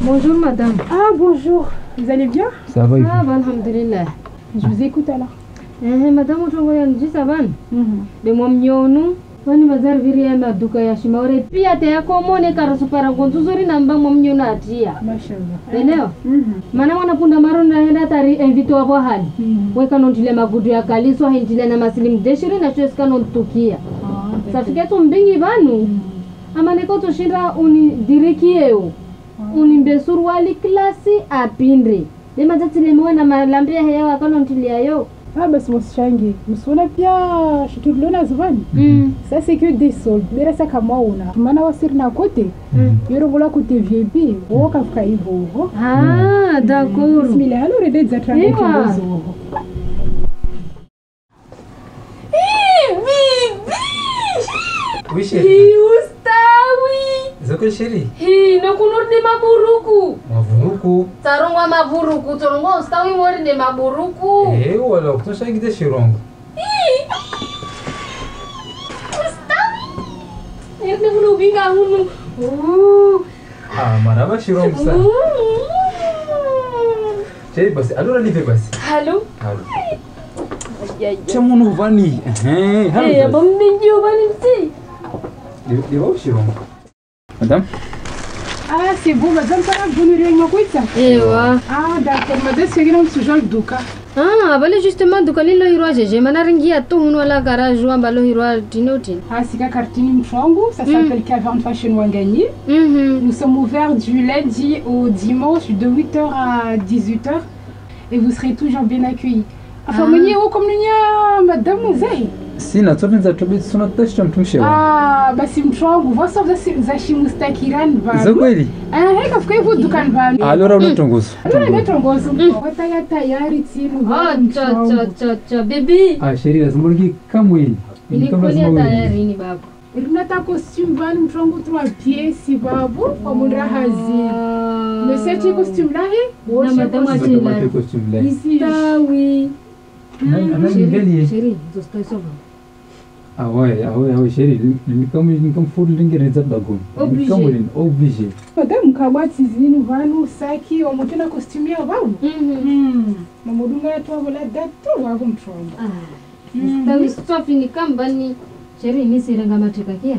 Bonjour madame. Ah, bonjour. Vous allez bien Ça va Ah, bah, alhamdulillah. Je vous écoute alors. Eh, madame utongo ya Ça va. De mwamnyonu. Wani mazar viri ya maduka ya shimaure pia te yako nzuzuri karasu para ngonzuzuri namba mwamnyonu atia. Mashallah. Elewa? Mhm. Mana wanapunda maro na henda tari envito wabo hali. Mhm. Weka nontile magudu ya kaliswa hintile na masilim deshiri na chweska nontukia. Ah, Safike tu mbingi vanu. Amaneko toshinda unidirikieo. Unimbe suruali klasi apindre. Dema tatilemewa na malambia hewa akanontilia yo. Ah, msichangie. Msiona pia shitulona zivani Mm. sasa c'est disol. Bila saka mauna. Maana wasiri na kote. Yorongola kote VIP. Woka fika hivyo hivyo. Ah. Bismillah. Halo rede za Kushiri. Ustawi. Zokushiri. Hi, nokunuri nemaburuku. Maburuku. Tarongwa maburuku, torongwa ustawi mori nemaburuku. Eh, wala, kutoshangide shirongo. Ustawi. Nirne munu binga munu. Uh. Ah, maraba shirongo sana. Chei basi, alora live basi. Halo. Halo. Chamuno vani. Eh, halo. Eh, bomninjo vani msi. Shirongo. Madame. Ah, c'est bon. Madame, ça va Vous nous réunion quoi ça Ewa. Ah, d'accord. Madame, c'est que nous sommes duka. Ah, bale justement dukani lo hirwa jeje manaringia tu hunu wala garage amba lo hirwa tinoti. Ah, c'est qu'à Cartini Mchwangu. Ça s'appelle Cavern Fashion Wangani. Nous sommes ouverts du lundi au dimanche de 8h à 18h et vous serez toujours bien accueillis. Ah. mwenye huko mnunya madamu zehi Sina tobi za tobi suna tashta mtumshe wa. Ah, basi mtu wangu vosa za za shimustakiran Za vanhu. kweli. Ah, heka fika hivyo dukan vanhu. Alora unatongozo. Ndio netongozo. Wataya tayari timu Oh, vanhu cha cha cha cha bebi Ah, chérie, lazima uliki kamwe. Nilikulia tayari ni babo. Rinata costume vanhu mtu wangu trois pièces babu kwa mundra hazi. Ne sechi costume lahi? Na Ah ah ah dagon. Obligé. Nikamwe obligé. Madame kabwati zinu vanhu saki omutena costume ya vanhu. Mhm. yatwavola datu wako mtu wangu. Ah. Istawi safi ni kambani. Sheri ni mateka kia.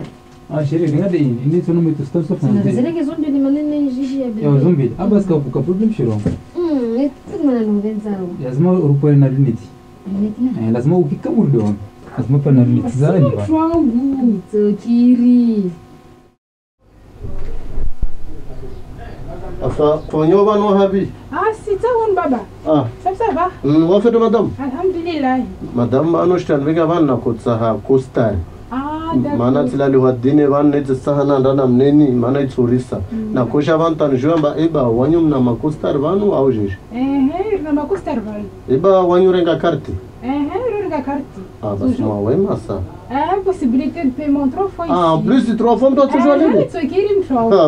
Ah, chérie, ini tono metu stop stop na. zile manene njiji ya Ya baby. zombi, abas ka ka problem shirongo. Mm, etima na nuvenza ro. Lazima urupoe na luniti. Lazima ukikauli dong. Lazima panalitizana nyumbani. Kwangu Zakiri. Afa tonyoba no habi. Ah sita hon baba. Ah. Sab saba. Mm, wa fedo madam. Alhamdulillah. Madam ma shtan vega van na kotsa ha kostar. Ah, maana tilali wadine vanne tisahana ndana mneni maana itsurisa. Mm. Na kosha vantan jwamba eba wanyum na makostar vanu au jeshi. Eh. kukuservai iba wanyurenga carte urenga carte ah basma waimasa eh, possibilité de paiement trois fois ah plus trois fois mtoa tsoshwalele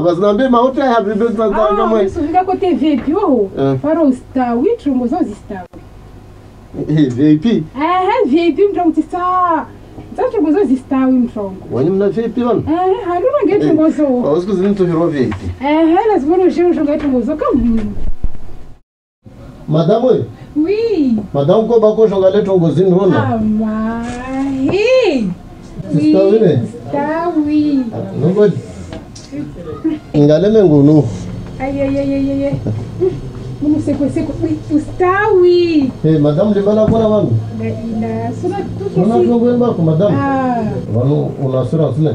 vazinambe mauti ahavibezinazanga mwe suvika kote vepi oho faro ustawi trongo zao zistawi vepi eh, eh, vip mtrongo tisa. Dzatrongo zao zistawi mtrongo wanyi mna vip vanhu hanuranga etrongo zoo ausikuzi nitohirwa vip lazivona uzheushonga etrongo zoo kamunhu madame oyo? Oui. Madame ko bakozonga le tongozini wana sistawine nobodi ngaleme ngunu madame libala kona vanu unatongoembako madame. Vanu una assurance ne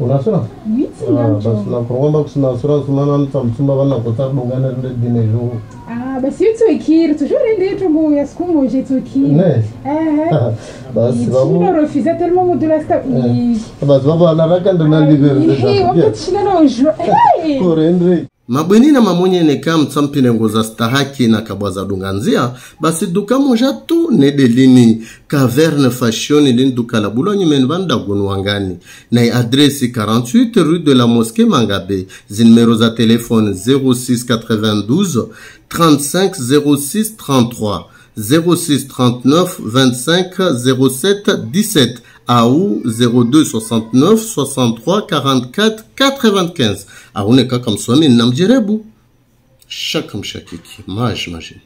una assurance oui. Ah, basina kurongo bakusinasura sumana nitsamusumba vanakotsa dongana rine dine izvo basi itsukire toujours ende tombouya sikumuje itsukire basi vanorofisa telema mudulasta basi vavana rakandonaliverikorendre mabwenina mamunyene mtsampinengo za stahaki na kabwa za dunganzia basi duka moja tu nede lini. Caverne fashion lini duka la bulogne mene vandagunu wangani. Na e adresi 48 rue de la mosquée mangabe za telefone 0692 35 06 33 06 39 25 07 17 AO 02 69 63 44 95. Aruneka kamswami namjirebu. Shakam shakiki. Maj majin.